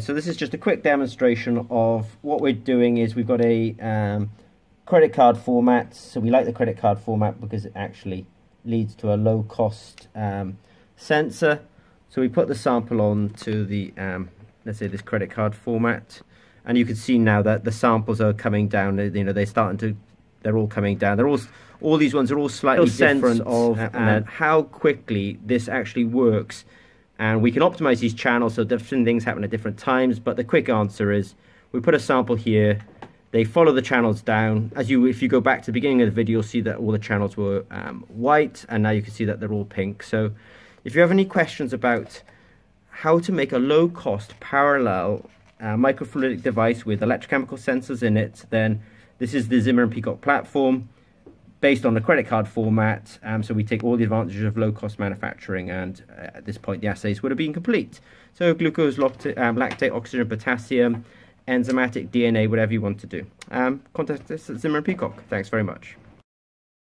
So this is just a quick demonstration of what we're doing is we've got a um, credit card format. So we like the credit card format because it actually leads to a low cost um, sensor. So we put the sample on to the, um, let's say this credit card format. And you can see now that the samples are coming down, you know, they're starting to, they're all coming down. They're all, all these ones are all slightly different of uh, how quickly this actually works and we can optimize these channels so different things happen at different times but the quick answer is we put a sample here they follow the channels down. As you if you go back to the beginning of the video you'll see that all the channels were um, white and now you can see that they're all pink. So if you have any questions about how to make a low cost parallel uh, microfluidic device with electrochemical sensors in it then this is the Zimmer and Peacock platform based on the credit card format. Um, so we take all the advantages of low cost manufacturing, and uh, at this point, the assays would have been complete. So glucose, lactate, um, lactate oxygen, potassium, enzymatic DNA, whatever you want to do. Um, contact us at Zimmer and Peacock. Thanks very much.